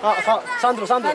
好好三组三组。